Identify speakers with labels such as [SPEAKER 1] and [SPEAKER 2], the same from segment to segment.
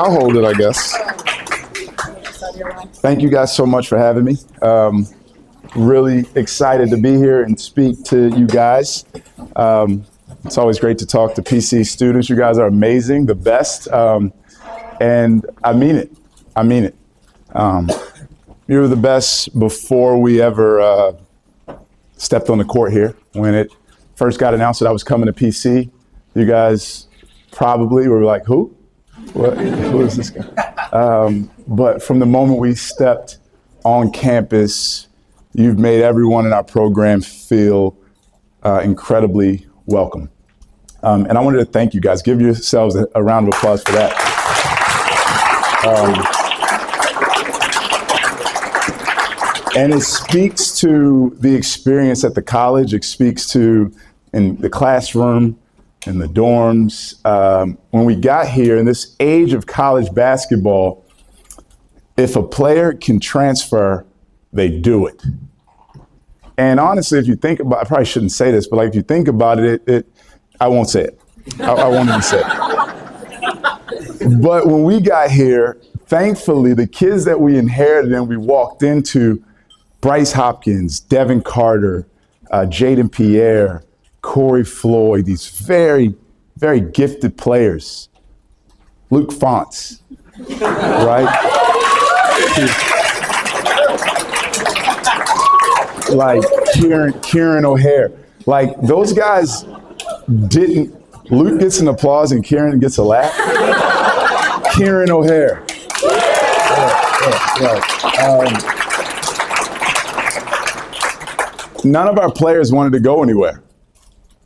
[SPEAKER 1] I'll hold it, I guess. Thank you guys so much for having me. Um, really excited to be here and speak to you guys. Um, it's always great to talk to PC students. You guys are amazing, the best. Um, and I mean it. I mean it. Um, you were the best before we ever uh, stepped on the court here. When it first got announced that I was coming to PC, you guys probably were like, who? What, who is this guy? Um, but from the moment we stepped on campus, you've made everyone in our program feel uh, incredibly welcome. Um, and I wanted to thank you guys. Give yourselves a, a round of applause for that. Um, and it speaks to the experience at the college. It speaks to in the classroom, in the dorms. Um, when we got here in this age of college basketball, if a player can transfer, they do it. And honestly, if you think about, I probably shouldn't say this, but like if you think about it, it, it I won't say it. I, I won't even say it. But when we got here, thankfully, the kids that we inherited and we walked into, Bryce Hopkins, Devin Carter, uh, Jayden Pierre, Corey Floyd, these very, very gifted players. Luke Fonts, right? like Kieran, Kieran O'Hare. Like those guys didn't. Luke gets an applause and Kieran gets a laugh. Kieran O'Hare. Yeah, yeah, yeah. Um, none of our players wanted to go anywhere.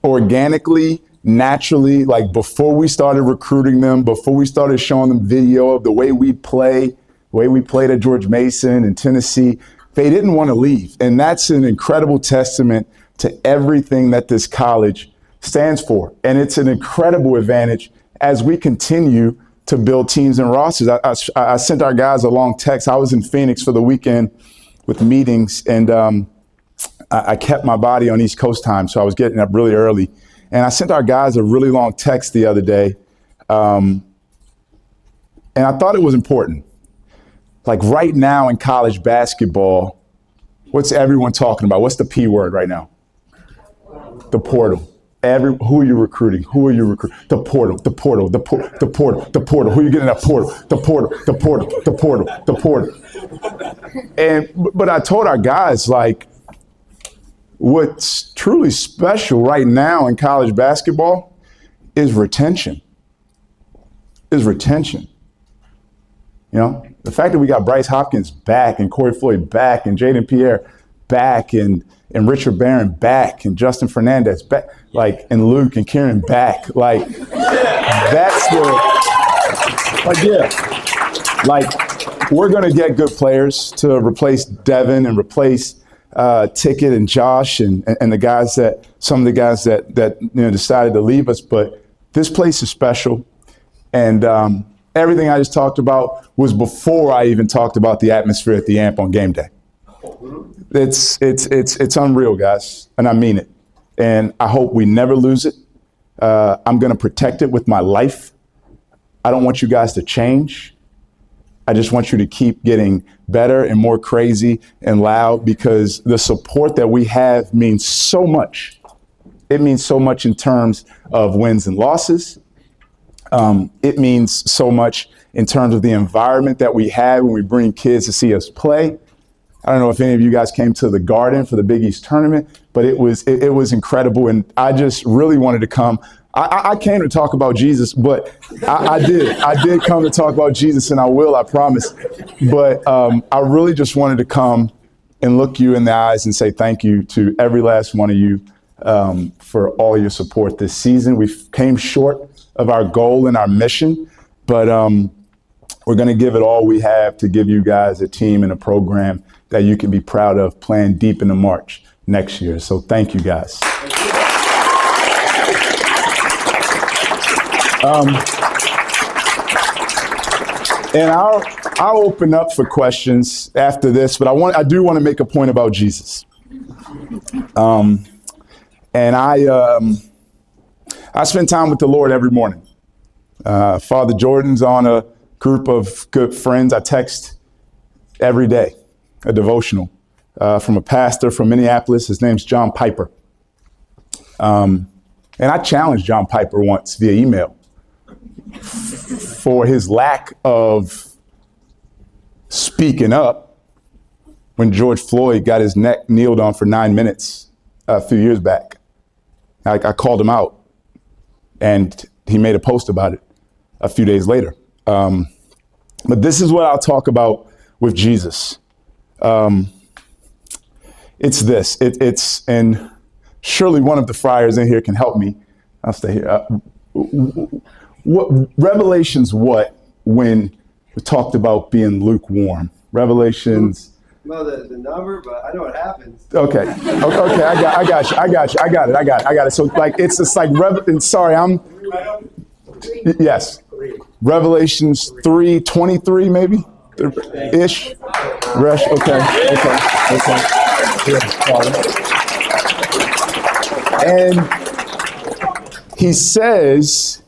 [SPEAKER 1] Organically, naturally, like before we started recruiting them, before we started showing them video of the way we play, the way we played at George Mason and Tennessee, they didn't want to leave. And that's an incredible testament to everything that this college stands for. And it's an incredible advantage as we continue to build teams and rosters. I, I, I sent our guys a long text. I was in Phoenix for the weekend with meetings, and um, I, I kept my body on East Coast time, so I was getting up really early. And I sent our guys a really long text the other day. Um, and I thought it was important like right now in college basketball, what's everyone talking about? What's the P word right now? The portal. Every who are you recruiting? Who are you recruiting? The portal, the portal, the portal, the portal, the portal. Who are you getting that portal? The portal, the portal, the portal, the portal. And but I told our guys like what's truly special right now in college basketball is retention. Is retention. You know, the fact that we got Bryce Hopkins back and Corey Floyd back and Jayden Pierre back and and Richard Barron back and Justin Fernandez back, like and Luke and Kieran back, like that's the like yeah, like we're gonna get good players to replace Devin and replace uh, Ticket and Josh and, and the guys that some of the guys that that you know decided to leave us, but this place is special, and um, everything I just talked about was before I even talked about the atmosphere at the AMP on game day. It's, it's, it's, it's unreal, guys, and I mean it. And I hope we never lose it. Uh, I'm going to protect it with my life. I don't want you guys to change. I just want you to keep getting better and more crazy and loud because the support that we have means so much. It means so much in terms of wins and losses. Um, it means so much in terms of the environment that we have when we bring kids to see us play. I don't know if any of you guys came to the Garden for the Big East tournament, but it was it, it was incredible, and I just really wanted to come. I, I came to talk about Jesus, but I, I, did I did come to talk about Jesus, and I will, I promise. But um, I really just wanted to come and look you in the eyes and say thank you to every last one of you um, for all your support this season. We came short of our goal and our mission, but um, we're going to give it all we have to give you guys a team and a program that you can be proud of playing deep in the March next year. So thank you guys. Um, and I'll, I'll open up for questions after this, but I, want, I do want to make a point about Jesus. Um, and I, um, I spend time with the Lord every morning. Uh, Father Jordan's on a group of good friends. I text every day, a devotional uh, from a pastor from Minneapolis. His name's John Piper. Um, and I challenged John Piper once via email for his lack of speaking up when George Floyd got his neck kneeled on for nine minutes a few years back. I, I called him out, and he made a post about it a few days later. Um, but this is what I'll talk about with Jesus. Um, it's this. It, it's and surely one of the friars in here can help me. I'll stay here. Uh, what Revelations? What when we talked about being lukewarm? Revelations.
[SPEAKER 2] Well, the, the number, but I know what happens.
[SPEAKER 1] Okay. Okay. I got. I got you. I got you. I got it. I got it. I got it. So like it's just like Rev. Sorry, I'm. Yes. Revelations three twenty three maybe ish. Rush. Okay. Okay. Okay. And he says,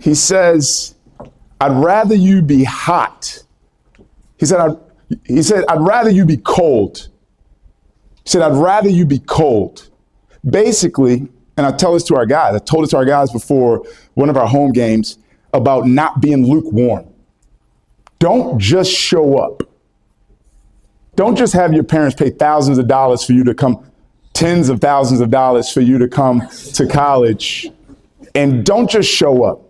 [SPEAKER 1] he says, I'd rather you be hot. He said, I'd, he said, I'd rather you be cold. He said, I'd rather you be cold. Basically, and I tell this to our guys, I told it to our guys before one of our home games about not being lukewarm. Don't just show up. Don't just have your parents pay thousands of dollars for you to come, tens of thousands of dollars for you to come to college. And don't just show up.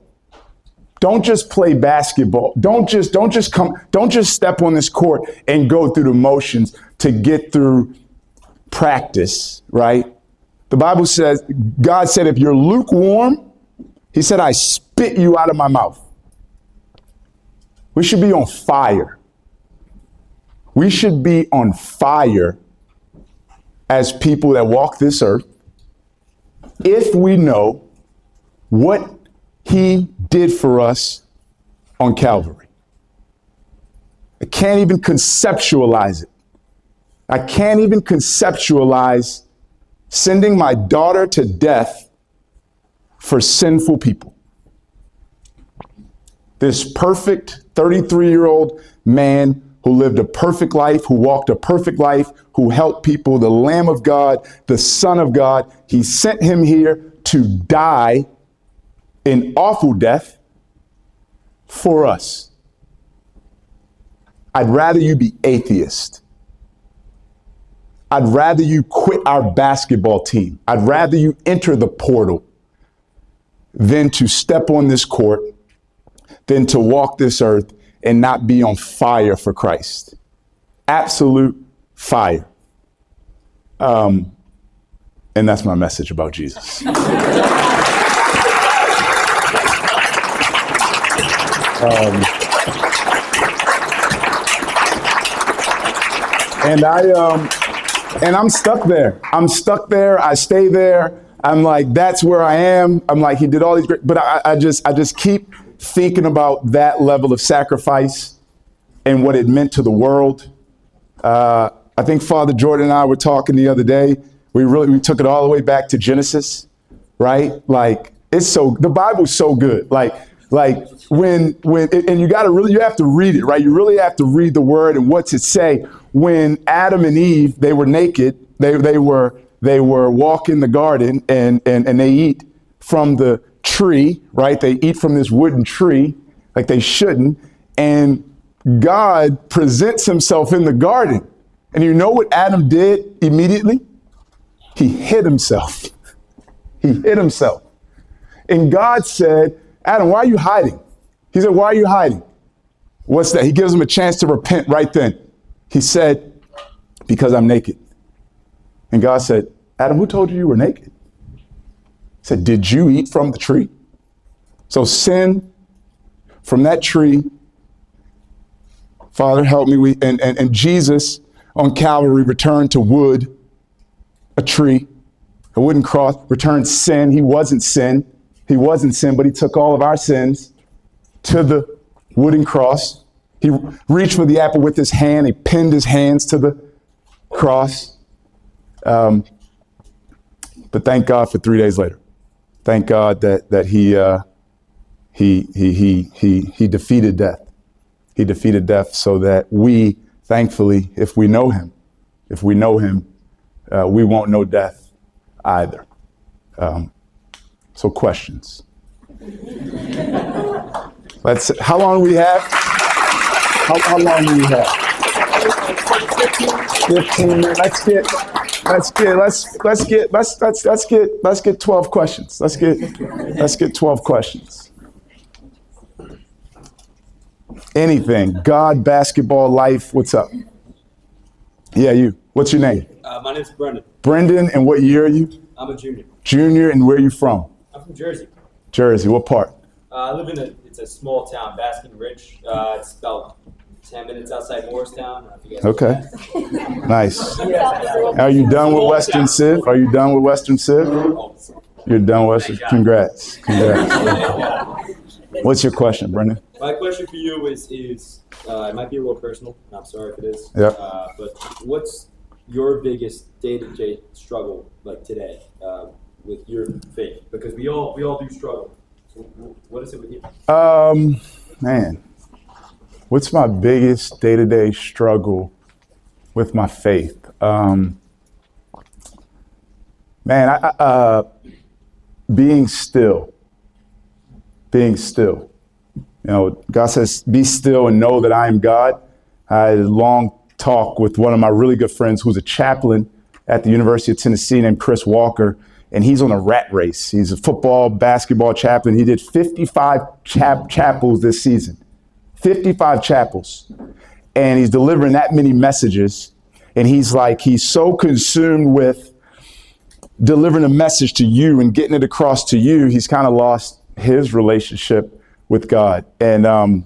[SPEAKER 1] Don't just play basketball. Don't just don't just come don't just step on this court and go through the motions to get through practice, right? The Bible says God said if you're lukewarm, he said I spit you out of my mouth. We should be on fire. We should be on fire as people that walk this earth if we know what he did for us on Calvary. I can't even conceptualize it. I can't even conceptualize sending my daughter to death for sinful people. This perfect 33 year old man who lived a perfect life, who walked a perfect life, who helped people, the Lamb of God, the Son of God, he sent him here to die an awful death for us. I'd rather you be atheist. I'd rather you quit our basketball team. I'd rather you enter the portal than to step on this court, than to walk this earth and not be on fire for Christ. Absolute fire. Um, and that's my message about Jesus. Um, and I um, and I'm stuck there. I'm stuck there. I stay there. I'm like, that's where I am. I'm like, he did all these great, but I, I just I just keep thinking about that level of sacrifice and what it meant to the world. Uh, I think Father Jordan and I were talking the other day. We really we took it all the way back to Genesis, right? Like it's so the Bible's so good. Like like when when and you got to really you have to read it right? You really have to read the word and what's it say. When adam and eve they were naked they they were they were walking the garden and and and they eat from the tree right? They eat from this wooden tree like they shouldn't. And god presents himself in the garden. And you know what adam did immediately? He hid himself. He hid himself. And god said Adam, why are you hiding? He said, Why are you hiding? What's that? He gives him a chance to repent right then. He said, Because I'm naked. And God said, Adam, who told you you were naked? He said, Did you eat from the tree? So sin from that tree. Father, help me. We, and, and, and Jesus on Calvary returned to wood, a tree, a wooden cross, returned sin. He wasn't sin. He wasn't sin, but he took all of our sins to the wooden cross. He reached for the apple with his hand. He pinned his hands to the cross. Um, but thank God for three days later. Thank God that that he uh, he, he he he he defeated death. He defeated death so that we, thankfully, if we know him, if we know him, uh, we won't know death either. Um, so, questions. Let's. How long do we have? How, how long do we have? Fifteen minutes. Let's get. Let's get. Let's let's get. Let's let's let's get. Let's get twelve questions. Let's get. Let's get twelve questions. Anything. God, basketball, life. What's up? Yeah, you. What's your name?
[SPEAKER 3] Uh, my name's Brendan.
[SPEAKER 1] Brendan. And what year are you?
[SPEAKER 3] I'm a junior.
[SPEAKER 1] Junior. And where are you from?
[SPEAKER 3] I'm from Jersey.
[SPEAKER 1] Jersey. What part?
[SPEAKER 3] Uh, I live in a it's a small town, Basking Ridge. Uh, it's about ten minutes outside Morristown. I don't know if you guys know
[SPEAKER 1] Okay. Nice. Are you done with Western Civ? Are you done with Western Civ? You're done with Western. Congrats. Congrats. What's your question, Brendan?
[SPEAKER 3] My question for you is is uh, it might be a little personal. I'm sorry if it is.
[SPEAKER 1] Yeah.
[SPEAKER 3] Uh, but what's your biggest day to day struggle like today uh, with your faith? Because we all we all do struggle. So what is it with you?
[SPEAKER 1] Um, man, what's my biggest day to day struggle with my faith? Um, man, I, uh, being still, being still. You know, God says, "Be still and know that I am God." I had a long talk with one of my really good friends who's a chaplain at the University of Tennessee named Chris Walker, and he's on a rat race. He's a football, basketball chaplain. He did 55 chap- chapels this season, 55 chapels, and he's delivering that many messages. And he's like, he's so consumed with delivering a message to you and getting it across to you, he's kind of lost his relationship with God. And um,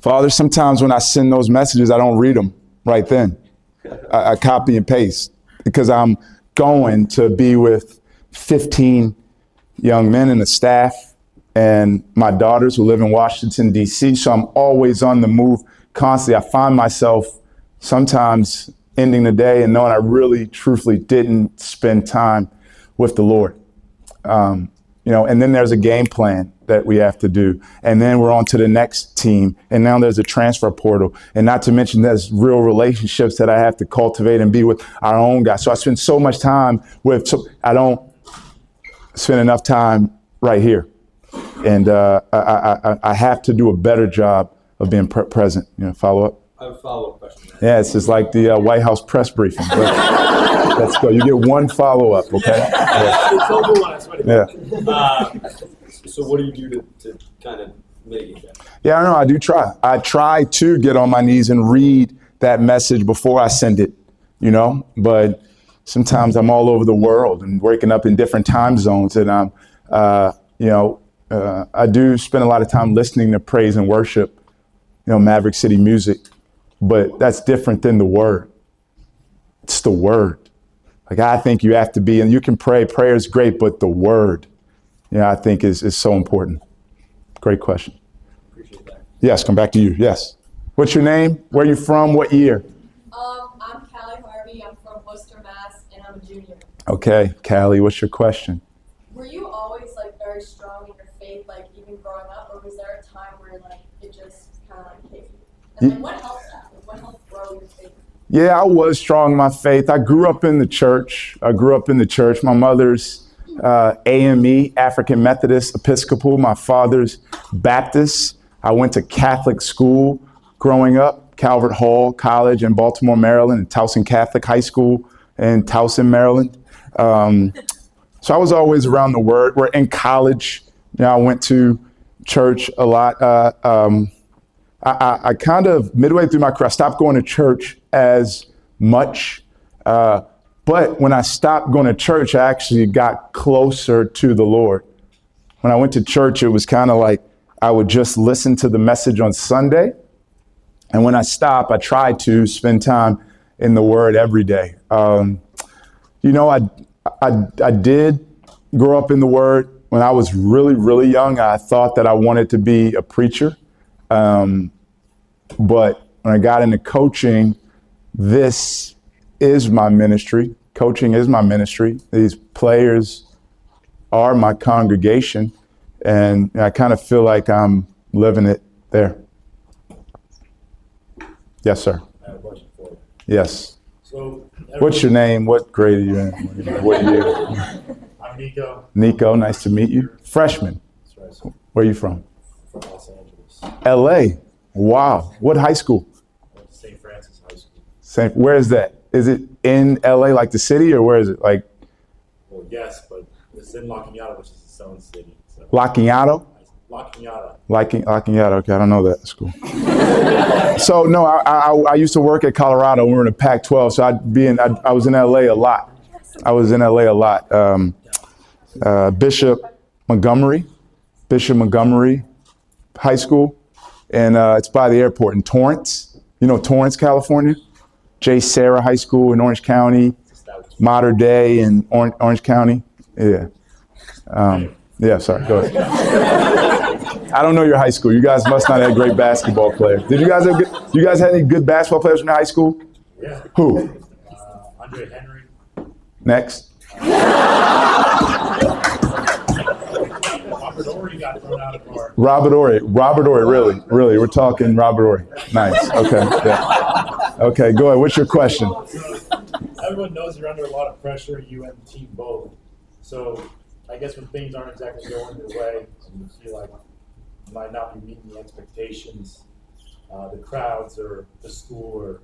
[SPEAKER 1] Father, sometimes when I send those messages, I don't read them right then. I, I copy and paste because I'm going to be with 15 young men and the staff and my daughters who live in Washington, D.C. So I'm always on the move constantly. I find myself sometimes ending the day and knowing I really, truthfully didn't spend time with the Lord. Um, you know, and then there's a game plan that we have to do. And then we're on to the next team. And now there's a transfer portal. And not to mention there's real relationships that I have to cultivate and be with our own guys. So I spend so much time with, so I don't spend enough time right here. And uh, I, I, I- I have to do a better job of being pre- present. You know, follow up.
[SPEAKER 3] I have a follow up question.
[SPEAKER 1] Yeah, it's just like the uh, White House press briefing. But let's go. You get one follow up, okay? Yeah.
[SPEAKER 3] It's all good, I swear
[SPEAKER 1] Yeah.
[SPEAKER 3] So what do you do to, to kind of mitigate that?
[SPEAKER 1] Yeah, I know. I do try. I try to get on my knees and read that message before I send it, you know, but sometimes I'm all over the world and waking up in different time zones. And I'm, uh, you know, uh, I do spend a lot of time listening to praise and worship, you know, Maverick City music, but that's different than the word. It's the word. Like, I think you have to be, and you can pray, prayer is great, but the word, you know, I think is, is so important. Great question.
[SPEAKER 3] That.
[SPEAKER 1] Yes, come back to you. Yes. What's your name? Where are you from? What year?
[SPEAKER 4] Um, I'm Callie Harvey. I'm from Worcester, Mass, and I'm a junior.
[SPEAKER 1] Okay, Callie, what's your question?
[SPEAKER 4] Were you always like very strong in your faith, like even growing up, or was there a time where like it just kind of like hit you? And like, what helped that? Like, what helped grow your faith?
[SPEAKER 1] Yeah, I was strong in my faith. I grew up in the church. I grew up in the church. My mother's uh, AME, African Methodist Episcopal. My father's Baptist. I went to Catholic school growing up, Calvert Hall College in Baltimore, Maryland, and Towson Catholic High School in Towson, Maryland. Um, so I was always around the word. We're in college. You I went to church a lot. Uh, um, I, I, I kind of midway through my career, I stopped going to church as much. Uh, but when I stopped going to church, I actually got closer to the Lord. When I went to church, it was kind of like I would just listen to the message on Sunday. And when I stopped, I tried to spend time in the Word every day. Um, you know, I, I, I did grow up in the Word. When I was really, really young, I thought that I wanted to be a preacher. Um, but when I got into coaching, this is my ministry. Coaching is my ministry. These players are my congregation. And I kind of feel like I'm living it there. Yes, sir.
[SPEAKER 5] I have a question for you.
[SPEAKER 1] Yes.
[SPEAKER 5] So.
[SPEAKER 1] What's your name? What grade are you in? What year?
[SPEAKER 5] I'm Nico.
[SPEAKER 1] Nico, nice to meet you. Freshman.
[SPEAKER 5] That's right.
[SPEAKER 1] Where are you from?
[SPEAKER 5] From Los Angeles.
[SPEAKER 1] LA. Wow. What high school?
[SPEAKER 5] I went to St. Francis High School.
[SPEAKER 1] St. Where is that? Is it in LA, like the city, or where is it? Like
[SPEAKER 5] Well, yes, but it's in La which is its own city. So.
[SPEAKER 1] La Cañada?
[SPEAKER 5] La.
[SPEAKER 1] La Okay, I don't know that school. so no, I, I, I used to work at Colorado. We were in the Pac-12, so I'd be in. I, I was in LA a lot. I was in LA a lot. Um, uh, Bishop Montgomery, Bishop Montgomery High School, and uh, it's by the airport in Torrance. You know Torrance, California. JSerra High School in Orange County.
[SPEAKER 5] Just that was
[SPEAKER 1] Mater Dei in Orange, Orange County. Yeah. Um, yeah, sorry. Go ahead. I don't know your high school. You guys must not have great basketball players. Did you guys have good, you guys had any good basketball players in your high school?
[SPEAKER 5] Yeah.
[SPEAKER 1] Who?
[SPEAKER 5] Uh, Andre Henry.
[SPEAKER 1] Next.
[SPEAKER 5] Robert Ory got thrown out of our.
[SPEAKER 1] Robert Ory. Robert Ory, really, really. We're talking Robert Ory. Nice. Okay. Yeah. Okay, go ahead. What's your question?
[SPEAKER 5] Everyone knows you're under a lot of pressure, you and the team both. So I guess when things aren't exactly going your way and you feel like you might not be meeting the expectations, uh, the crowds or the school or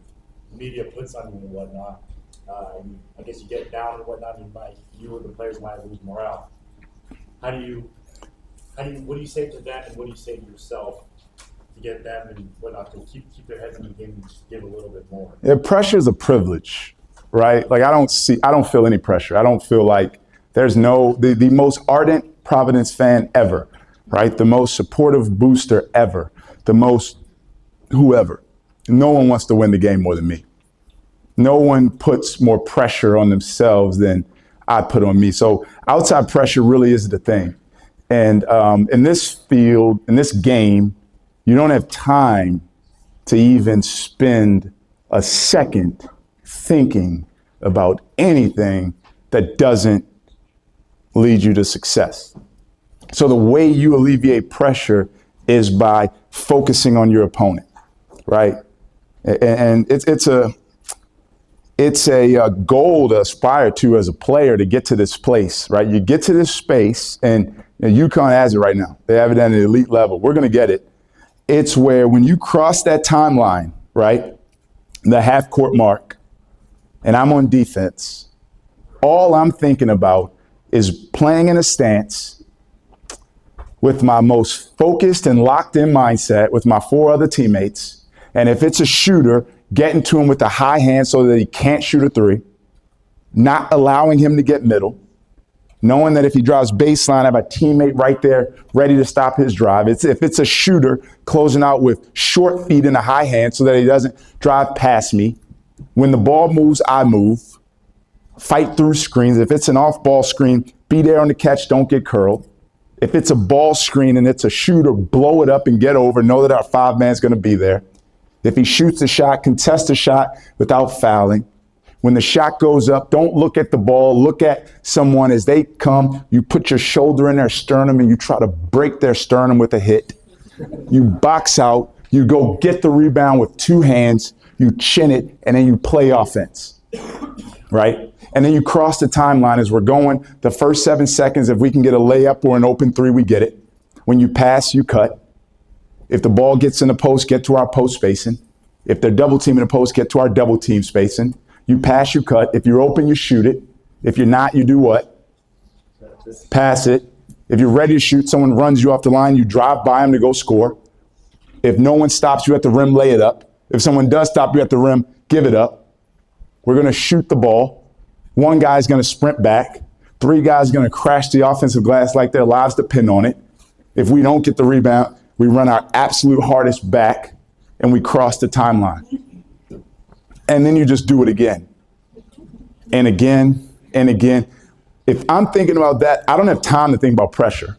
[SPEAKER 5] media puts on you and whatnot, uh, and I guess you get down and whatnot, you might, you or the players might lose morale. How do you, how do you, what do you say to them and what do you say to yourself get them and whatnot to keep, keep their heads in the game and just give a little bit more?
[SPEAKER 1] Yeah, pressure is a privilege, right? Like I don't see, I don't feel any pressure. I don't feel like there's no the, the most ardent Providence fan ever, right? The most supportive booster ever, the most whoever. No one wants to win the game more than me. No one puts more pressure on themselves than I put on me. So outside pressure really is the thing. And um, in this field, in this game, you don't have time to even spend a second thinking about anything that doesn't lead you to success. So the way you alleviate pressure is by focusing on your opponent, right? And it's it's a it's a, uh goal to aspire to as a player to get to this place, right? You get to this space, and know, UConn has it right now. They have it at an elite level. We're going to get it. It's where when you cross that timeline, right, the half court mark, and I'm on defense, all I'm thinking about is playing in a stance with my most focused and locked in mindset with my four other teammates. And if it's a shooter, getting to him with a high hand so that he can't shoot a three, not allowing him to get middle, knowing that if he drives baseline, I have a teammate right there ready to stop his drive. It's if it's a shooter, closing out with short feet and a high hand so that he doesn't drive past me. When the ball moves, I move. Fight through screens. If it's an off ball screen, be there on the catch, don't get curled. If it's a ball screen and it's a shooter, blow it up and get over. Know that our five man's going to be there. If he shoots a shot, contest a shot without fouling. When the shot goes up, don't look at the ball. Look at someone as they come. You put your shoulder in their sternum and you try to break their sternum with a hit. You box out. You go get the rebound with two hands. You chin it, and then you play offense. Right? And then you cross the timeline as we're going. The first seven seconds, if we can get a layup or an open three, we get it. When you pass, you cut. If the ball gets in the post, get to our post spacing. If they're double teaming the post, get to our double team spacing. You pass, you cut. If you're open, you shoot it. If you're not, you do what? Pass it. If you're ready to shoot, someone runs you off the line, you drive by them to go score. If no one stops you at the rim, lay it up. If someone does stop you at the rim, give it up. We're going to shoot the ball. One guy's going to sprint back. Three guys are going to crash the offensive glass like their lives depend on it. If we don't get the rebound, we run our absolute hardest back and we cross the timeline. And then you just do it again and again and again. If I'm thinking about that, I don't have time to think about pressure.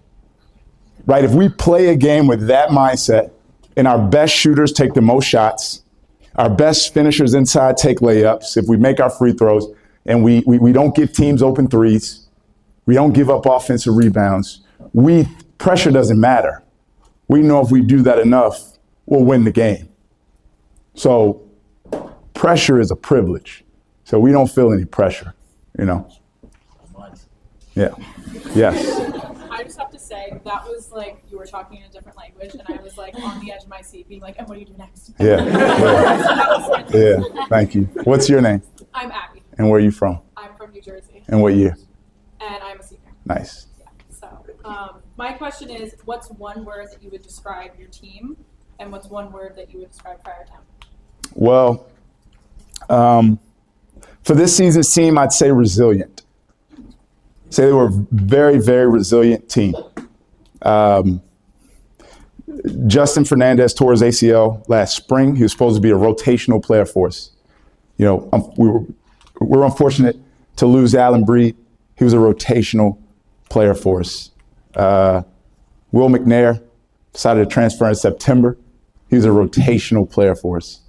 [SPEAKER 1] Right? If we play a game with that mindset and our best shooters take the most shots, our best finishers inside take layups, if we make our free throws and we, we, we don't give teams open threes, we don't give up offensive rebounds, we pressure doesn't matter. We know if we do that enough, we'll win the game. So pressure is a privilege. So we don't feel any pressure, you know? Yeah. Yes.
[SPEAKER 6] I just have to say that was like you were talking in a different language, and I was like on the edge of my seat, being like, "And what do you do next?"
[SPEAKER 1] Yeah. Yeah. Yeah. Thank you. What's your name
[SPEAKER 6] I'm Abby.
[SPEAKER 1] and where are you from
[SPEAKER 6] I'm from New Jersey,
[SPEAKER 1] and what year?
[SPEAKER 6] and I'm a senior.
[SPEAKER 1] Nice.
[SPEAKER 6] So, um, my question is, what's one word that you would describe your team, and what's one word that you would describe Friartown?
[SPEAKER 1] Well, um, for this season's team, I'd say resilient. Say they were a very, very resilient team. Um, Justin Fernandez tore his ACL last spring. He was supposed to be a rotational player for us. You know, um, we were, we were unfortunate to lose Alyn Breed. He was a rotational player for us. Uh, Will McNair decided to transfer in September. He was a rotational player for us.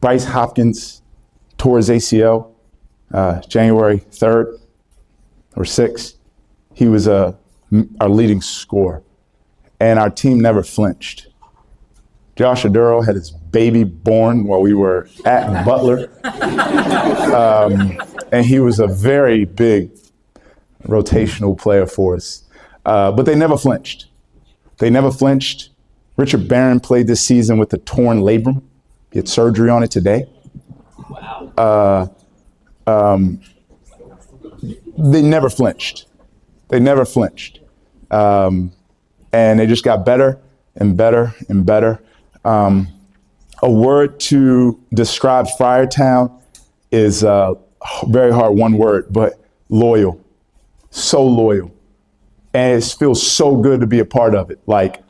[SPEAKER 1] Bryce Hopkins tore his ACL uh, January 3rd or 6th. He was uh, our leading scorer, and our team never flinched. Josh Oduro had his baby born while we were at Butler, um, and he was a very big rotational player for us. Uh, but they never flinched. They never flinched. Richard Barron played this season with a torn labrum. Had surgery on it today. Uh, um, they never flinched. They never flinched. Um, and they just got better and better and better. Um, a word to describe Friartown is uh, very hard, one word, but loyal. So loyal. And it feels so good to be a part of it. Like,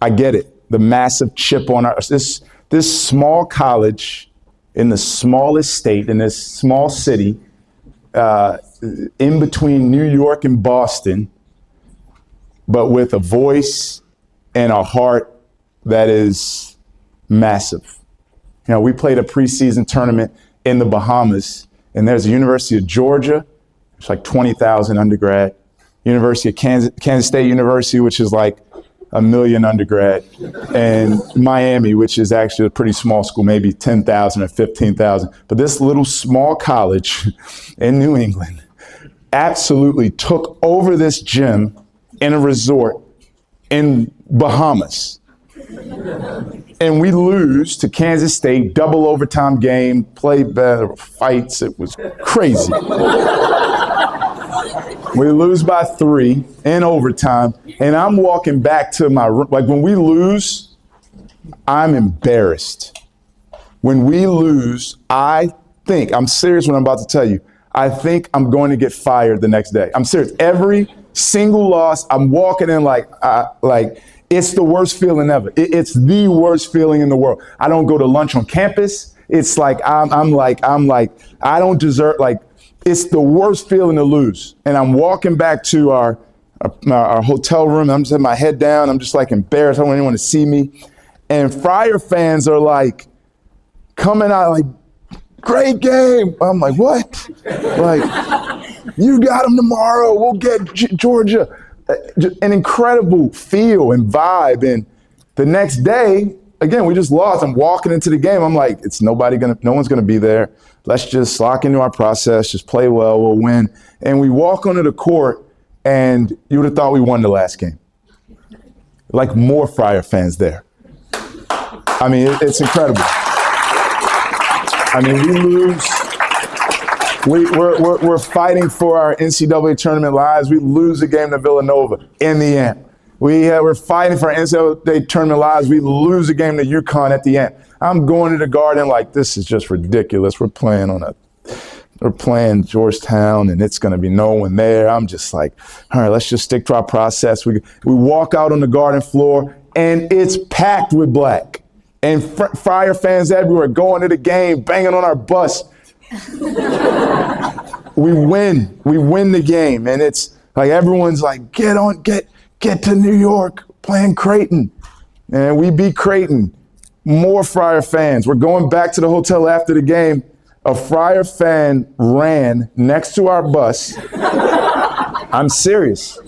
[SPEAKER 1] I get it. The massive chip on our this this small college in the smallest state in this small city, uh, in between New York and Boston, but with a voice and a heart that is massive. You know, we played a preseason tournament in the Bahamas, and there's the University of Georgia, it's like 20,000 undergrad. University of Kansas, Kansas State University, which is like a million undergrad, and Miami, which is actually a pretty small school, maybe 10,000 or 15,000. But this little small college in New England absolutely took over this gym in a resort in Bahamas. And we lose to Kansas State, double overtime game, play better, fights. It was crazy. We lose by three in overtime, and I'm walking back to my room. Like when we lose, I'm embarrassed. When we lose, I think, I'm serious when I'm about to tell you, I think I'm going to get fired the next day. I'm serious. Every single loss, I'm walking in like, uh, like it's the worst feeling ever. It- it's the worst feeling in the world. I don't go to lunch on campus. It's like I'm, I'm like I'm like I don't deserve like it's the worst feeling to lose. And I'm walking back to our our, our hotel room. I'm just having my head down. I'm just like embarrassed. I don't want anyone to see me. And Friar fans are like coming out like, great game. I'm like, what? like, you got them tomorrow. We'll get G- Georgia. Uh, An incredible feel and vibe. And the next day, again, we just lost. I'm walking into the game. I'm like, it's nobody gonna, no one's gonna be there. Let's just lock into our process, just play well, we'll win. And we walk onto the court, and you would have thought we won the last game. Like more Friar fans there. I mean, it- it's incredible. I mean, we lose. We, we're, we're, we're fighting for our NCAA tournament lives. We lose the game to Villanova in the end. We, uh, we're fighting for our NCAA tournament lives. We lose the game to UConn at the end. I'm going to the garden like, this is just ridiculous. We're playing on a we're playing Georgetown and it's going to be no one there. I'm just like, all right, let's just stick to our process. We, we walk out on the garden floor and it's packed with black. And fr- Friar fans everywhere going to the game, banging on our bus. we win. We win the game. And it's like everyone's like, get on, get, get to New York, playing Creighton. And we beat Creighton. More Friar fans. We're going back to the hotel after the game. A Friar fan ran next to our bus. I'm serious.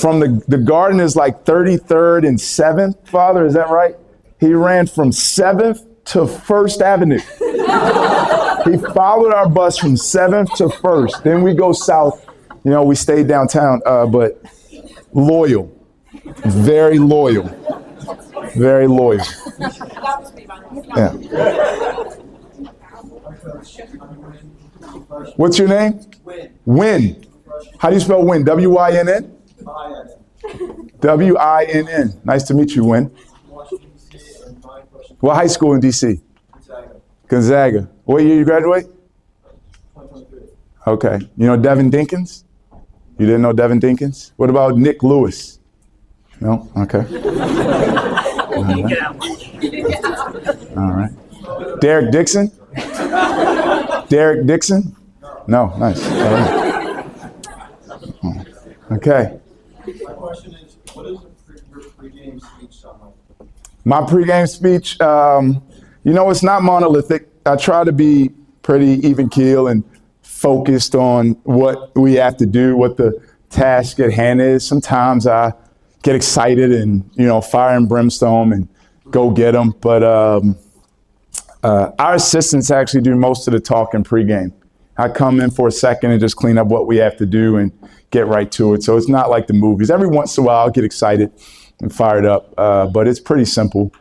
[SPEAKER 1] From the, the garden is like 33rd and 7th, Father, is that right? He ran from 7th to First Avenue. he followed our bus from 7th to 1st. Then we go south. You know, we stayed downtown, uh, but loyal, very loyal, very loyal. Yeah. What's your name? Win. How do you spell win? W I N N? W I N N. Nice to meet you, Win. What high school in DC? Gonzaga. What year you graduate? Okay. You know Devin Dinkins? You didn't know Devin Dinkins? What about Nick Lewis? No? Okay. All right. All right. Derek Dixon? Derek Dixon? No, nice. Right. Okay.
[SPEAKER 7] My question is, what is your pregame speech sound like?
[SPEAKER 1] My pregame speech, um, you know, it's not monolithic. I try to be pretty even keel and focused on what we have to do, what the task at hand is. Sometimes I get excited and, you know, fire and brimstone and go get them. But um, uh, our assistants actually do most of the talking pregame. I come in for a second and just clean up what we have to do and get right to it. So it's not like the movies. Every once in a while, I'll get excited and fired up, uh, but it's pretty simple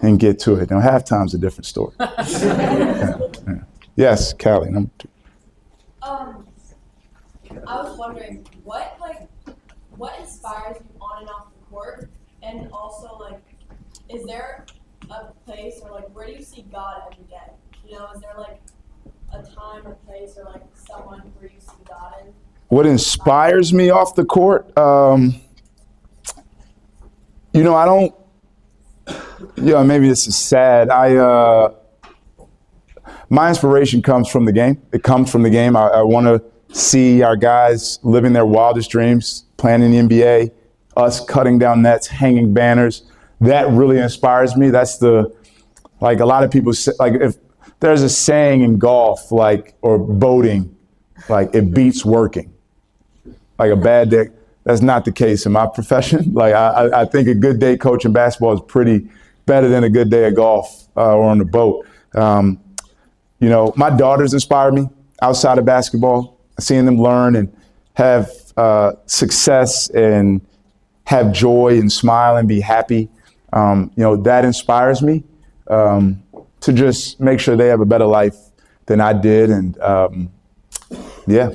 [SPEAKER 1] and get to it. Now, halftime's a different story. Yeah, yeah. Yes, Callie, number two.
[SPEAKER 4] Um, I was wondering what like what inspires you on and off the court, and also like, is there a place or like where do you see God every day? You know, is there like a time or place or like someone where you see God in?
[SPEAKER 1] What inspires me off the court? Um, you know, I don't. Yeah, maybe this is sad. I uh, my inspiration comes from the game. It comes from the game. I, I want to see our guys living their wildest dreams, playing in the NBA, us cutting down nets, hanging banners. That really inspires me. That's the like a lot of people say, like if there's a saying in golf, like or boating, like it beats working like a bad day. That's not the case in my profession. Like I, I- think a good day coaching basketball is pretty better than a good day of golf uh, or on the boat. Um, you know, my daughters inspire me outside of basketball. Seeing them learn and have uh, success and have joy and smile and be happy. Um, you know, that inspires me um, to just make sure they have a better life than I did. And um, yeah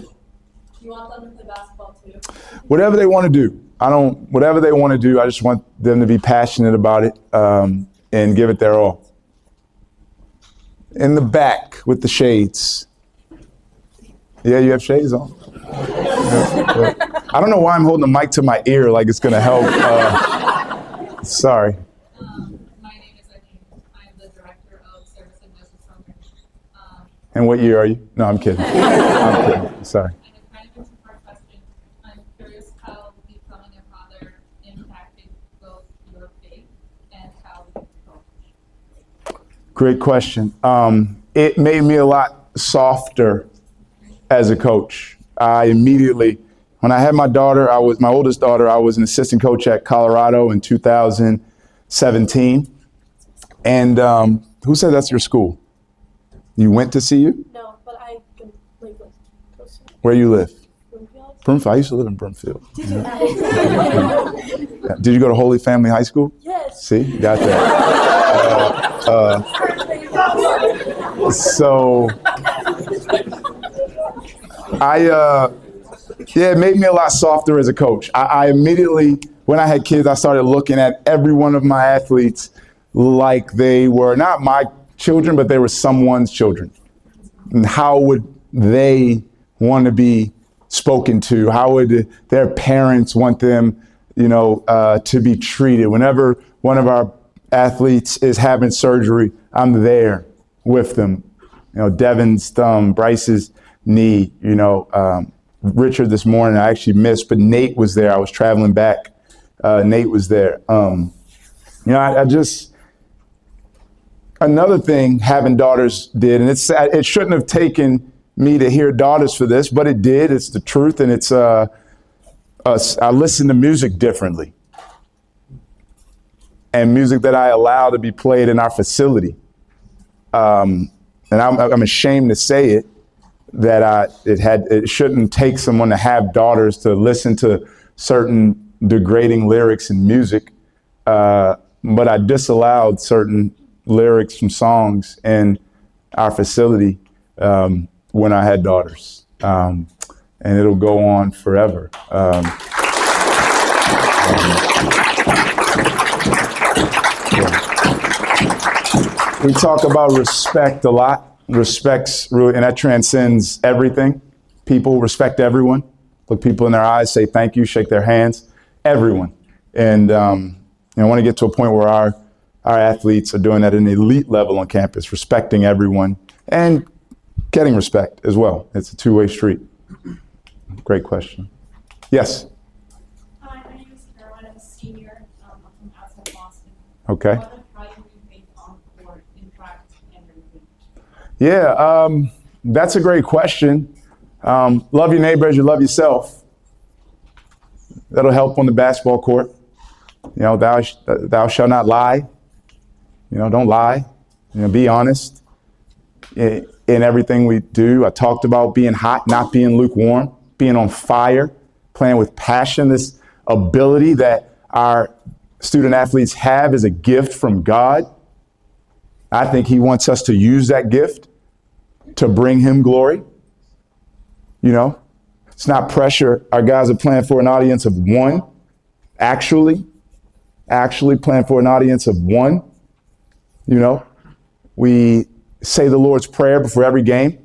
[SPEAKER 4] You want them to play basketball too?
[SPEAKER 1] whatever they want to do. I don't, whatever they want to do, I just want them to be passionate about it um, and give it their all. In the back with the shades. Yeah, you have shades on. Yeah, yeah. I don't know why I'm holding the mic to my ear like it's going to help. Uh, sorry.
[SPEAKER 8] Um, my name is Akin. I'm the director of service and business program. Um,
[SPEAKER 1] And what year are you? No, I'm kidding. I'm kidding. Sorry.
[SPEAKER 8] and it's kind of a two-part question. I'm curious how becoming a father impacted both your faith and how coach.
[SPEAKER 1] Great question. Um, it made me a lot softer as a coach. I immediately, when I had my daughter, I was my oldest daughter. I was an assistant coach at Colorado in 2017. And um, who said that's your school? You went to see you?
[SPEAKER 4] No, but I can like close to
[SPEAKER 1] Where you live?
[SPEAKER 4] Bloomfield.
[SPEAKER 1] Broomfield. I used to live in Broomfield. Yeah. Did you go to Holy Family High School?
[SPEAKER 4] Yes.
[SPEAKER 1] See, got that. Uh, uh, so I, uh, yeah, it made me a lot softer as a coach. I, I immediately, when I had kids, I started looking at every one of my athletes like they were not my children, but they were someone's children. And how would they want to be spoken to? How would their parents want them, you know, uh, to be treated? Whenever one of our athletes is having surgery, I'm there with them. You know, Devin's thumb, Bryce's knee. You know, um, Richard this morning I actually missed, but Nate was there. I was traveling back. Uh, Nate was there. Um, you know, I, I just another thing having daughters did, and it's it shouldn't have taken me to hear daughters for this, but it did. It's the truth, and it's uh, us. I listen to music differently, and music that I allow to be played in our facility. um, and I'm, I'm ashamed to say it, that I, it had it shouldn't take someone to have daughters to listen to certain degrading lyrics in music, uh, but I disallowed certain lyrics from songs in our facility um, when I had daughters, um, and it'll go on forever. Um, yeah. We talk about respect a lot. Respects really, and that transcends everything. People respect everyone. Look people in their eyes, say thank you, shake their hands. Everyone, and um, I want to get to a point where our our athletes are doing at an elite level on campus, respecting everyone and getting respect as well. It's a two way street. Great question. Yes.
[SPEAKER 9] Hi, my name is Caroline. I'm a senior. Um, from outside Boston.
[SPEAKER 1] Okay.
[SPEAKER 9] What advice would you make on court in practice and everything?
[SPEAKER 1] Yeah, um, that's a great question. Um, love your neighbor as you love yourself. That'll help on the basketball court. You know, thou, thou shalt not lie. You know, don't lie. You know, be honest in, in everything we do. I talked about being hot, not being lukewarm, being on fire, playing with passion. This ability that our student athletes have is a gift from God. I think He wants us to use that gift to bring Him glory. You know, it's not pressure. Our guys are playing for an audience of one, actually, actually playing for an audience of one. You know, we say the Lord's Prayer before every game.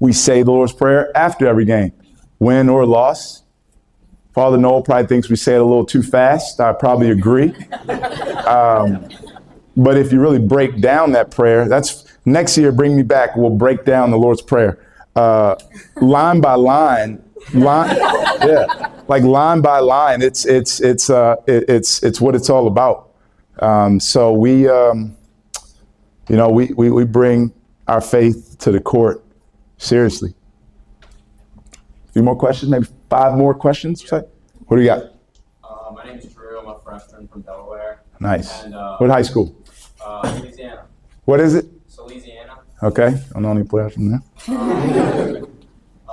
[SPEAKER 1] We say the Lord's Prayer after every game, win or loss. Father Noel probably thinks we say it a little too fast. I probably agree. Um, but if you really break down that prayer, that's next year, bring me back. We'll break down the Lord's Prayer uh, line by line. Line, yeah, like line by line. It's it's it's uh, it, it's it's what it's all about. Um, so we, um, you know, we, we we bring our faith to the court seriously. A few more questions, maybe five more questions. What do you got?
[SPEAKER 10] Uh, my name is Drew. I'm a freshman from Delaware.
[SPEAKER 1] Nice.
[SPEAKER 10] And uh,
[SPEAKER 1] What high school?
[SPEAKER 10] Uh, Louisiana.
[SPEAKER 1] What is it?
[SPEAKER 10] So Louisiana.
[SPEAKER 1] Okay, I know any players from there.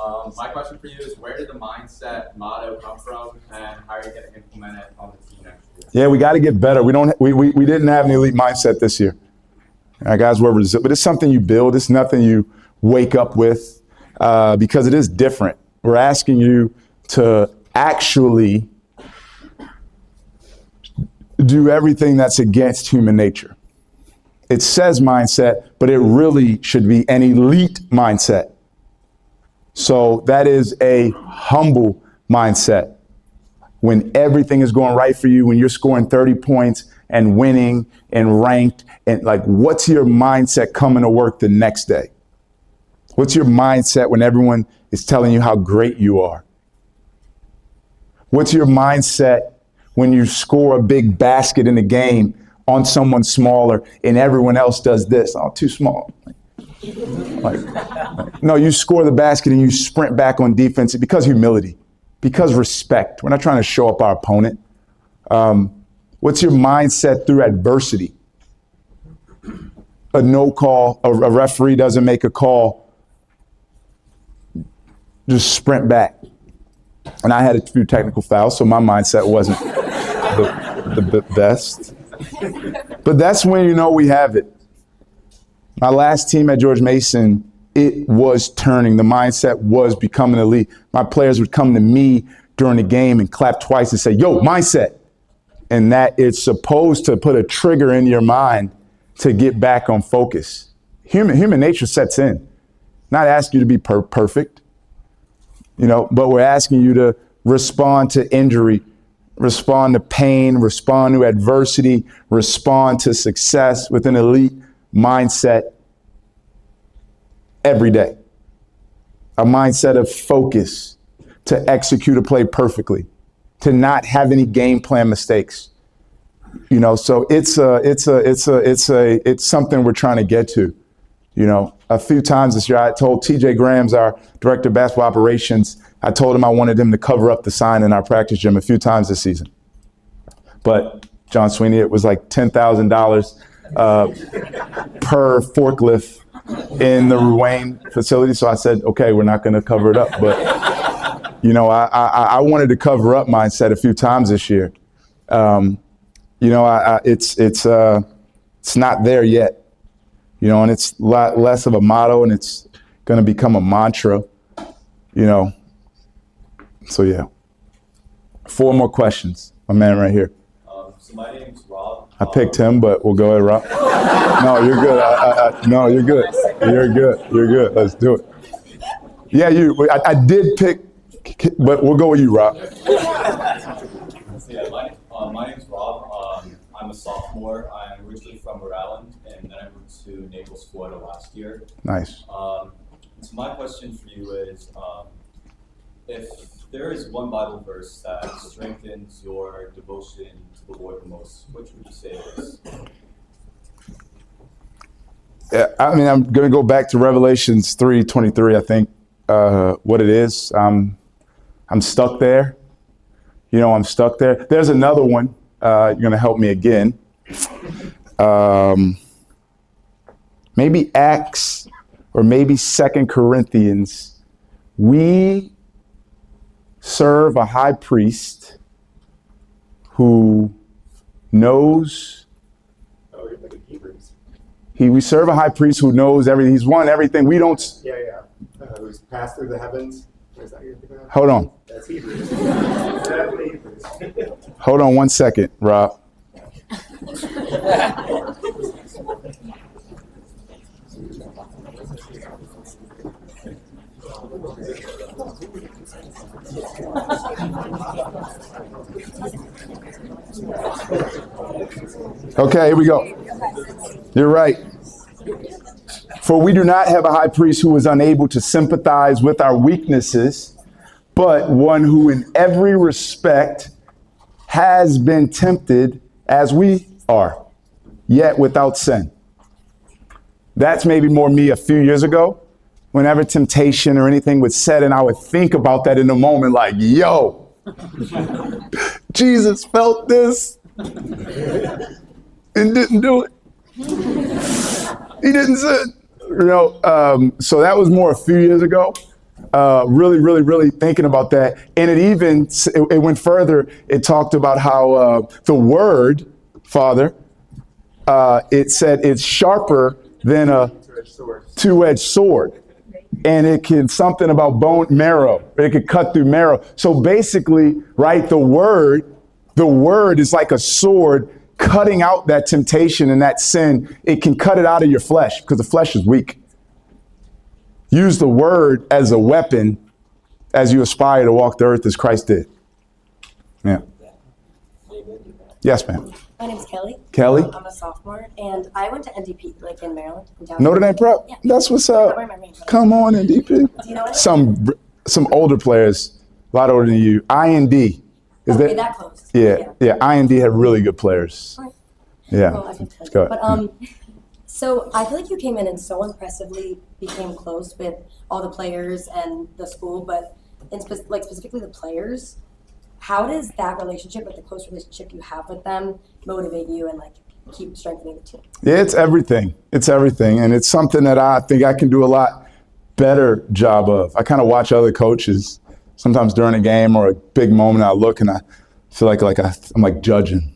[SPEAKER 10] Um, my question for you is, where did the mindset motto come from, and how are you going to implement it on the team next year?
[SPEAKER 1] Yeah, we got to get better. We don't. We, we, we didn't have an elite mindset this year. Our guys were resilient, but it's something you build. It's nothing you wake up with uh, because it is different. We're asking you to actually do everything that's against human nature. It says mindset, but it really should be an elite mindset. So that is a humble mindset when everything is going right for you, when you're scoring 30 points and winning and ranked, and like, what's your mindset coming to work the next day? What's your mindset when everyone is telling you how great you are? What's your mindset when you score a big basket in a game on someone smaller and everyone else does this? Oh, too small. Like, like, no, you score the basket and you sprint back on defense because humility, because respect. We're not trying to show up our opponent. Um, what's your mindset through adversity? A no call, a, a referee doesn't make a call, just sprint back. And I had a few technical fouls, so my mindset wasn't the, the best. But that's when you know we have it. My last team at George Mason, it was turning. The mindset was becoming elite. My players would come to me during the game and clap twice and say, Yo, mindset. And that it's supposed to put a trigger in your mind to get back on focus. Human, human nature sets in. Not ask you to be per- perfect, you know, but we're asking you to respond to injury, respond to pain, respond to adversity, respond to success with an elite mindset every day. A mindset of focus to execute a play perfectly, to not have any game plan mistakes. You know, so it's a, it's a, it's a, it's a, it's something we're trying to get to. You know, a few times this year, I told TJ Grams, our director of basketball operations, I told him I wanted him to cover up the sign in our practice gym a few times this season. But John Sweeney, it was like ten thousand dollars uh, per forklift in the Ruane facility. So I said, okay, we're not going to cover it up. But, you know, I, I, I wanted to cover up mindset a few times this year. Um, you know, I, it's, it's, uh, it's not there yet, you know, and it's lot less of a motto and it's going to become a mantra, you know. So, yeah. Four more questions. My man right here.
[SPEAKER 10] Um, so my name's Rob.
[SPEAKER 1] I picked him, but we'll go ahead, Rob. No, you're good. I, I, I, no, you're good. You're good. You're good. Let's do it. Yeah, you. I, I did pick, but we'll go with you, Rob.
[SPEAKER 10] So yeah, my, uh, my name's Rob. Um, I'm a sophomore. I'm originally from Rhode Island, and then I to Naples, Florida last year.
[SPEAKER 1] Nice.
[SPEAKER 10] Um, so my question for you is, um, if there is one Bible verse that strengthens your devotion to the Lord the most, which would you say it is?
[SPEAKER 1] Yeah, I mean, I'm going to go back to Revelations 3:23. I think uh, what it is. Um, I'm stuck there. You know, I'm stuck there. There's another one. Uh, you're going to help me again. Um, maybe Acts or maybe Second Corinthians. We serve a high priest who knows
[SPEAKER 5] Oh, you're thinking Hebrews.
[SPEAKER 1] he we serve a high priest who knows everything. He's won everything. We don't
[SPEAKER 5] Yeah, yeah. Uh, who's passed through the heavens. Is that your thinking
[SPEAKER 1] hold on.
[SPEAKER 5] That's Hebrews. Definitely Hebrews.
[SPEAKER 1] Hold on one second, Rob. Okay, here we go. You're right. For we do not have a high priest who is unable to sympathize with our weaknesses, but one who in every respect has been tempted as we are, yet without sin. That's maybe more me a few years ago. Whenever temptation or anything would set, and I would think about that in the moment, like, yo, Jesus felt this and didn't do it. He didn't sin. You know, um, so that was more a few years ago. Uh, really, really, really thinking about that. And it even it, it went further. It talked about how uh, the word, Father, uh, it said it's sharper than a
[SPEAKER 5] Two-edged sword.
[SPEAKER 1] And it can something about bone marrow it could cut through marrow. So basically right the word the word is like a sword cutting out that temptation and that sin. It can cut it out of your flesh because the flesh is weak. Use the word as a weapon as you aspire to walk the earth as christ did. Yeah yes ma'am
[SPEAKER 11] My name's Kelly.
[SPEAKER 1] kelly
[SPEAKER 11] I'm a sophomore, and I went to NDP, like in Maryland. In downtown.
[SPEAKER 1] notre dame prep
[SPEAKER 11] Yeah.
[SPEAKER 1] that's what's up
[SPEAKER 11] wear my ring.
[SPEAKER 1] come on ndp
[SPEAKER 11] Do you know it?
[SPEAKER 1] some some older players, a lot older than you. IND is
[SPEAKER 11] okay,
[SPEAKER 1] that?
[SPEAKER 11] that close.
[SPEAKER 1] Yeah, yeah. IND had really good players.
[SPEAKER 11] Alright.
[SPEAKER 1] Yeah.
[SPEAKER 11] Well, I can tell you.
[SPEAKER 1] Go ahead.
[SPEAKER 11] But um, so I feel like you came in and so impressively became close with all the players and the school, but in spe- like specifically the players. How does that relationship, like the close relationship you have with them, motivate you and like keep strengthening the team?
[SPEAKER 1] Yeah, it's everything. It's everything, and it's something that I think I can do a lot better job of. I kind of watch other coaches sometimes during a game or a big moment. I look and I feel like like I, I'm like judging.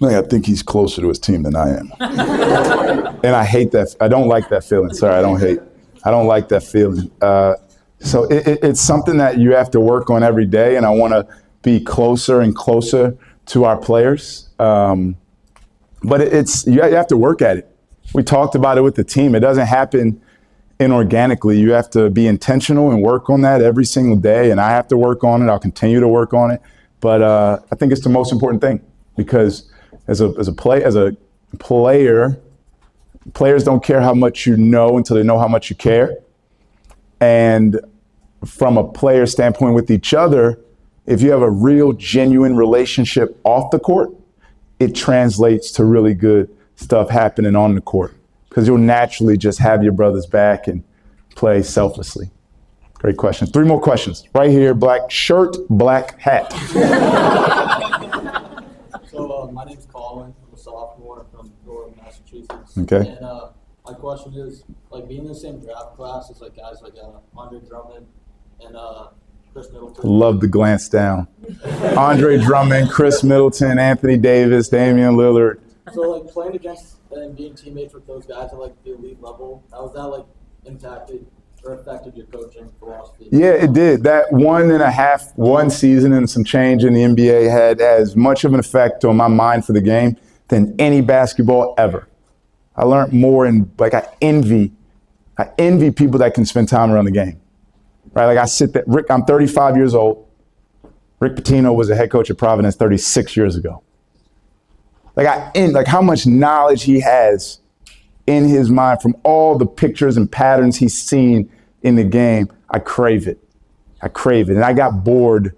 [SPEAKER 1] Like I think he's closer to his team than I am, and I hate that. I don't like that feeling. Sorry, I don't hate. I don't like that feeling. Uh, so it, it, it's something that you have to work on every day, and I want to be closer and closer to our players. Um, but it- it's you have to work at it. We talked about it with the team. It doesn't happen inorganically. You have to be intentional and work on that every single day. And I have to work on it. I'll continue to work on it. But uh, I think it's the most important thing because as a as a play as a player, players don't care how much you know until they know how much you care. And from a player standpoint with each other, if you have a real genuine relationship off the court, it translates to really good stuff happening on the court because you'll naturally just have your brother's back and play selflessly. Great question. Three more questions. Right here, black shirt, black hat.
[SPEAKER 7] So, uh, my name's Colin, I'm a sophomore from Durham,
[SPEAKER 12] Massachusetts.
[SPEAKER 1] Okay.
[SPEAKER 12] And uh, my question is, like, being in the same draft class as like guys like uh, Andre Drummond and uh, Khris Middleton.
[SPEAKER 1] Love the glance down. Andre Drummond, Khris Middleton, Anthony Davis, Damian Lillard.
[SPEAKER 12] So like playing against and being teammates with those guys at like the elite level, how was that like impacted or affected your coaching philosophy?
[SPEAKER 1] Yeah, it did. That one and a half, one season and some change in the NBA had as much of an effect on my mind for the game than any basketball ever. I learned more and like I envy, I envy people that can spend time around the game. Right? Like I sit there, Rick, I'm 35 years old. Rick Pitino was a head coach at Providence 36 years ago. Like I en- like how much knowledge he has in his mind from all the pictures and patterns he's seen in the game. I crave it. I crave it. And I got bored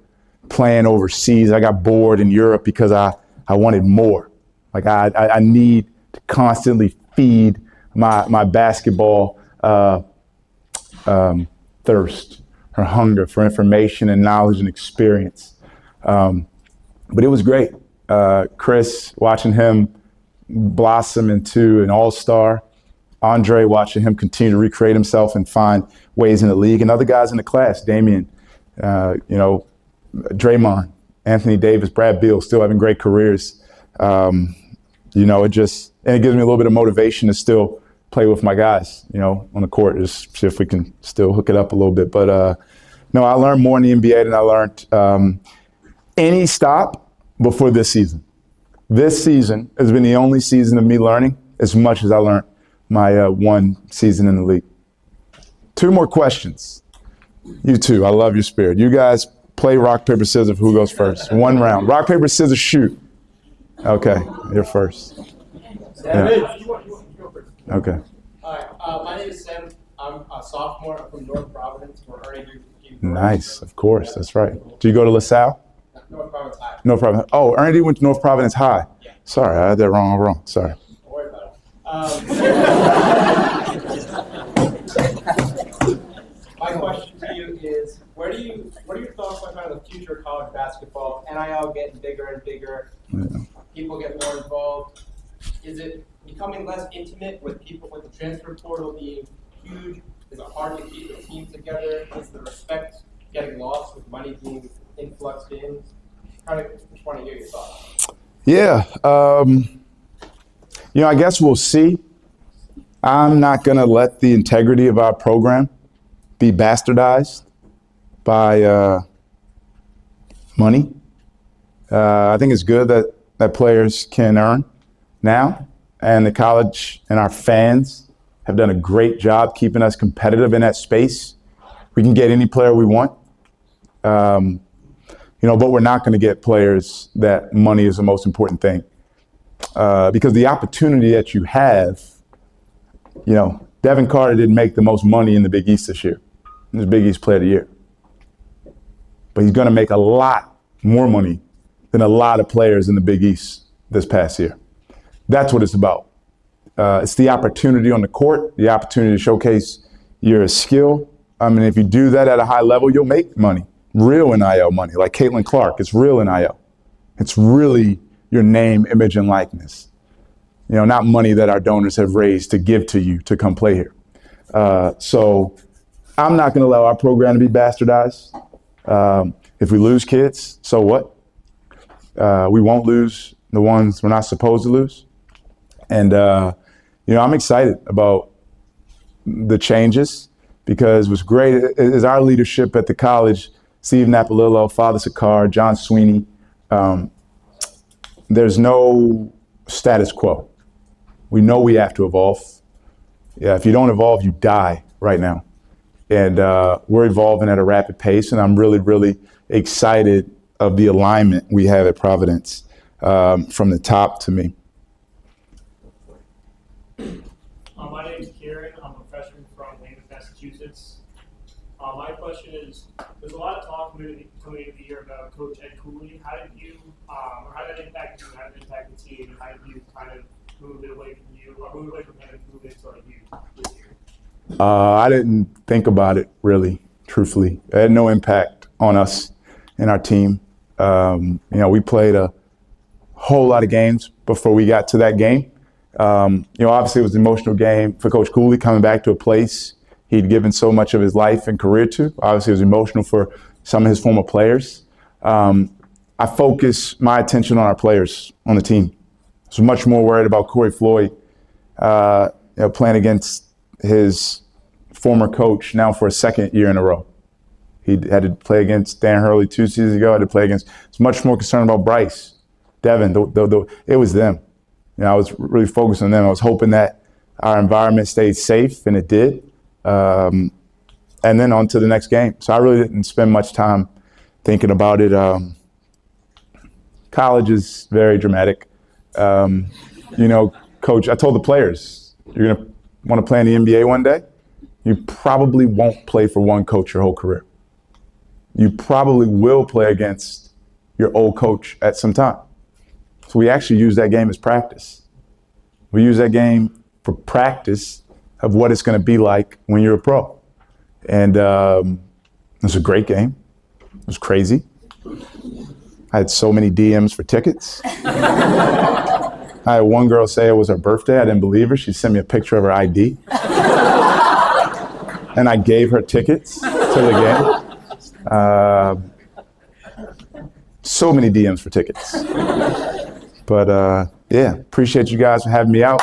[SPEAKER 1] playing overseas. I got bored in Europe because I, I wanted more. Like I, I, I need to constantly feed my, my basketball uh, um, thirst her hunger for information and knowledge and experience. Um, but it was great. Uh, Chris, watching him blossom into an all star. Andre, watching him continue to recreate himself and find ways in the league. And other guys in the class, Damian, uh, you know, Draymond, Anthony Davis, Brad Beal, still having great careers. Um, you know, it just, and it gives me a little bit of motivation to still play with my guys, you know, on the court, just see if we can still hook it up a little bit. But uh, no, I learned more in the NBA than I learned um, any stop before this season. This season has been the only season of me learning as much as I learned my uh, one season in the league. Two more questions. You two, I love your spirit. You guys play rock, paper, scissors. Who goes first? One round. Rock, paper, scissors, shoot. Okay, you're first. Yeah. Okay.
[SPEAKER 13] Hi, uh, my name is Sam. I'm a sophomore I'm from North Providence. We're already
[SPEAKER 1] Nice, of course, that's right. Do you go to LaSalle?
[SPEAKER 13] North Providence High.
[SPEAKER 1] North Providence. Oh, Ernie went to North Providence High. Yeah. Sorry, I had that wrong. Wrong. Sorry.
[SPEAKER 13] Don't worry about it. Um, my question to you is, where do you, what are your thoughts on kind of the future of college basketball? NIL getting bigger and bigger. People get more involved. Is it becoming less intimate with people with the transfer portal being huge? Is it hard to keep the team together? Is the respect getting lost with money being influxed in? Kind of just want to hear your thoughts.
[SPEAKER 1] Yeah. Um, you know, I guess we'll see. I'm not going to let the integrity of our program be bastardized by uh, money. Uh, I think it's good that, that players can earn now, and the college and our fans have done a great job keeping us competitive in that space. We can get any player we want. Um, you know, but we're not going to get players that money is the most important thing. Uh, because the opportunity that you have, you know, Devin Carter didn't make the most money in the Big East this year. He's Big East Player of the Year. But he's going to make a lot more money than a lot of players in the Big East this past year. That's what it's about. Uh, it's the opportunity on the court, the opportunity to showcase your skill. I mean, if you do that at a high level, you'll make money real NIL money, like Caitlin Clark. It's real NIL. It's really your name, image, and likeness. You know, not money that our donors have raised to give to you to come play here. Uh, so I'm not going to allow our program to be bastardized. Um, if we lose kids, so what? Uh, we won't lose the ones we're not supposed to lose. And, uh, you know, I'm excited about the changes because what's great is our leadership at the college Steve Napolillo, Father Sicard, John Sweeney. Um, there's no status quo. We know we have to evolve. Yeah, if you don't evolve, you die right now. And uh, we're evolving at a rapid pace, and I'm really, really excited of the alignment we have at Providence um, from the top to me.
[SPEAKER 14] Uh, my name is Kieran. I'm a freshman from Weymouth, Massachusetts. Uh, my question is, there's a lot of talk coming coming into the year about Coach Ed Cooley. How did you, um, or how did that impact you? How did it impact the team? How did you kind of move it away from you, or move away from him and move it to like you this year?
[SPEAKER 1] Uh, I didn't think about it really, truthfully. It had no impact on us and our team. Um, you know, we played a whole lot of games before we got to that game. Um, you know, obviously it was an emotional game for Coach Cooley coming back to a place he'd given so much of his life and career to. Obviously, it was emotional for some of his former players. Um, I focus my attention on our players on the team. I was much more worried about Corey Floyd uh, you know, playing against his former coach now for a second year in a row. He had to play against Dan Hurley two seasons ago. I had to play against. It's much more concerned about Bryce, Devin. The, the, the, it was them. You know, I was really focused on them. I was hoping that our environment stayed safe, and it did. Um, and then on to the next game. So I really didn't spend much time thinking about it. Um, college is very dramatic. Um, you know, coach, I told the players, you're going to want to play in the NBA one day. You probably won't play for one coach your whole career. You probably will play against your old coach at some time. So we actually use that game as practice. We use that game for practice of what it's going to be like when you're a pro. And um, it was a great game. It was crazy. I had so many DMs for tickets. I had one girl say it was her birthday. I didn't believe her. She sent me a picture of her ID. and I gave her tickets to the game. Uh, so many DMs for tickets. But uh, yeah, appreciate you guys for having me out.